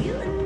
you.